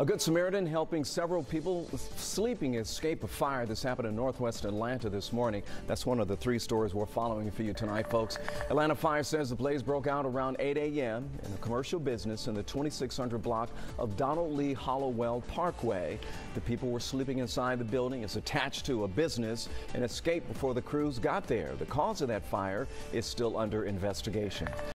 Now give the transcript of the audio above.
A Good Samaritan helping several people sleeping escape a fire. This happened in northwest Atlanta this morning. That's one of the three stories we're following for you tonight, folks. Atlanta Fire says the blaze broke out around 8 a.m. in a commercial business in the 2600 block of Donald Lee Hollowell Parkway. The people were sleeping inside the building. It's attached to a business and escaped before the crews got there. The cause of that fire is still under investigation.